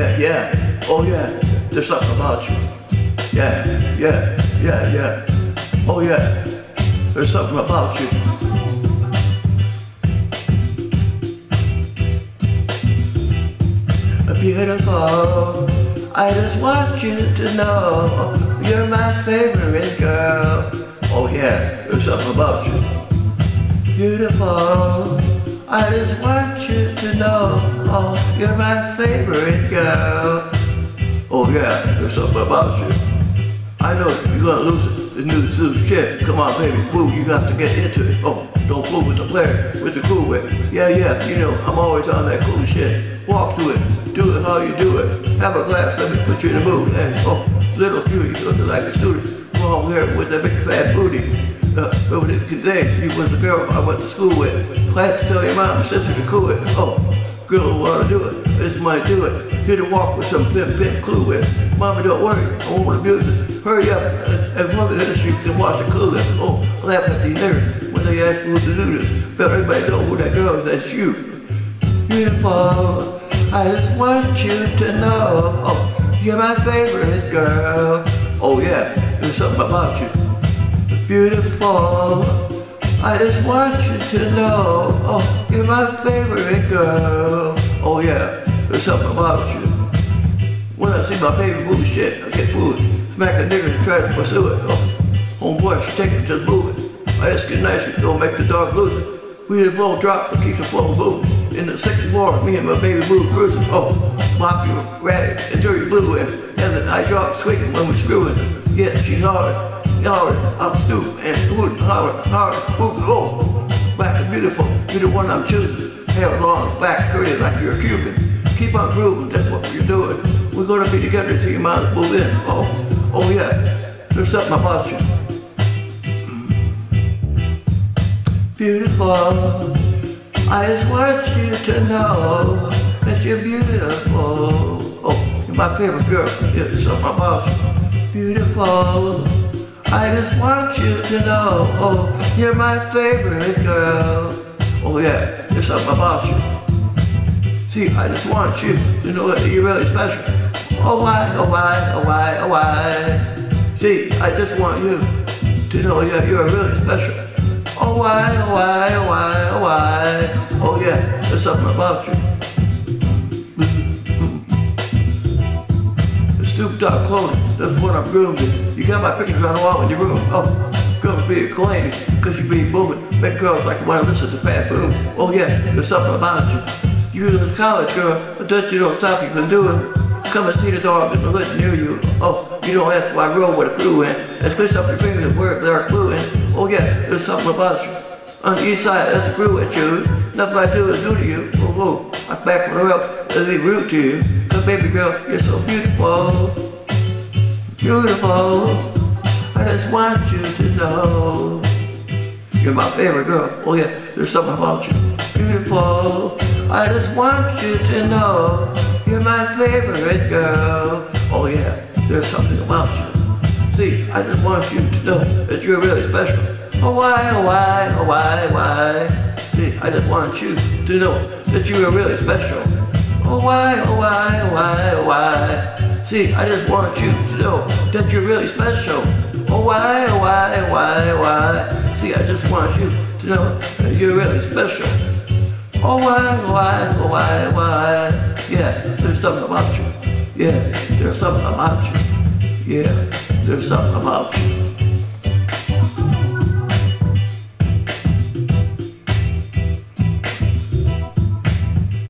yeah. Yeah, oh yeah, there's something about you. Yeah, yeah, yeah, yeah. Oh yeah, there's something about you. Beautiful, I just want you to know you're my favorite girl. Oh yeah, there's something about you. Beautiful, I just want you to know oh, you're my favorite girl. Oh yeah, there's something about you. I know you're gonna lose it. The new zoo shit. Come on, baby, boo, you got to get into it. Oh, don't fool with the player, with the cool way. Yeah, yeah, you know, I'm always on that cool shit. Walk to it, do it how you do it. Have a glass, let me put you in the mood. Hey, oh, little cutie, looking like a student. Long hair with that big fat booty. Uh, over the days, she was the girl I went to school with. Glad to tell your mom and sister to cool it. Oh, girl who wanna do it, just might do it. Here to walk with some pimp pimp clue with. Mama, don't worry, I won't abuse it. Hurry up, and mother hit the street can watch the clueless. Oh, laugh at these nerds when they ask who to do this. But everybody know who that girl is, that's you. Beautiful. I just want you to know, oh, you're my favorite girl. Oh yeah, there's something about you. Beautiful. I just want you to know, oh, you're my favorite girl. Oh yeah, there's something about you. When I see my baby move shit, I get food. Smack a nigga and try to pursue it. Oh, homeboy, she take it, just move it. I ask it nicely, don't make the dog lose it. We just won't drop, but keep the flow moving in the 64, me and my baby blue cruising. Oh, mop you red and dirty blue and, and the hydraulic squeaking when we screwing. Yeah, she's hard, hard, I'm stupid and hoot, hard, hard, hoot, oh. Black and beautiful, you're the one I'm choosing. Hair long, black, curly like you're Cuban. Keep on grooving, that's what you're doing. We're gonna be together till your mom move in. Oh, oh yeah, there's something about you. Beautiful. I just want you to know that you're beautiful. Oh, you're my favorite girl. There's something about you. Beautiful. I just want you to know, oh, you're my favorite girl. Oh yeah, there's something about you. See, I just want you to know that you're really special. Oh why, oh why, oh why, oh why. See, I just want you to know that you're really special. Oh why, oh why, oh why, oh why. Oh yeah, there's something about you. The Dogg clothing, that's what I'm groomed in. You got my pictures on the wall in your room. Oh, gonna be a claim, cause you be booming. Make girls like of this is a bad boom. Oh yeah, there's something about you. You was a college girl, but that you don't stop you from doing. Come and see the dog in the hood near you. Oh, you don't ask why roll with a crew in. And twist up your fingers and wear dark blue in. Oh yeah, there's something about you. On the east side, that's the crew I choose. Nothing I do is do to you. Oh, whoa, I'm back from her up as be to you. Cause baby girl, you're so beautiful. Beautiful. I just want you to know. You're my favorite girl. Oh yeah, there's something about you. Beautiful. I just want you to know. You're my favorite girl. Oh yeah, there's something about you. See, I just want you to know that you're really special. Oh why, oh why, oh why, why. See, I just want you to know that you are really special. Oh why, oh why, oh why, oh why. See, I just want you to know that you're really special. Oh why, why, why, why. See, I just want you to know that you're really special. Oh why, why, why, why. Yeah, there's something about you. Yeah, there's something about you. Yeah, there's something about you.